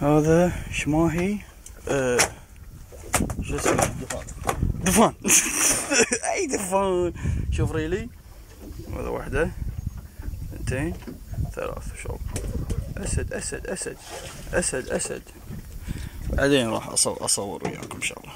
هذا شماهي آه شو اسمه؟ دفان. أي دفان. شوف ريلي. هذا واحدة اثنتين. ثلاث. شوف أسد أسد أسد. أسد أسد. بعدين راح اصور أصور وياكم إن شاء الله.